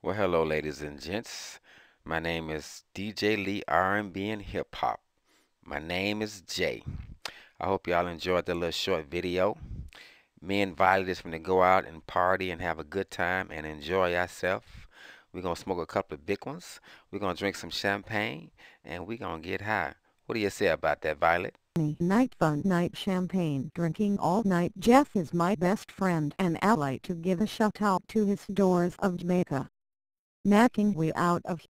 Well, hello, ladies and gents. My name is DJ Lee R&B and Hip Hop. My name is Jay. I hope y'all enjoyed the little short video. Me and Violet is going to go out and party and have a good time and enjoy ourselves. We're going to smoke a couple of big ones. We're going to drink some champagne and we're going to get high. What do you say about that, Violet? Night fun night champagne drinking all night Jeff is my best friend and ally to give a shout out to his doors of Jamaica. Knocking we out of